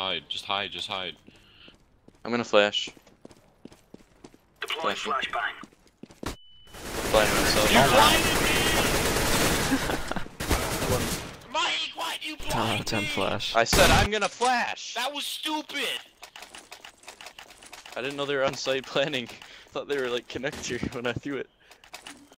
hide. Just hide. Just hide. I'm gonna flash. Deploy flashbang. Flash myself. Mike, Why you 10 out 10 flash. I said I'm gonna flash! That was stupid. I didn't know they were on site planning. I thought they were like connector when I threw it.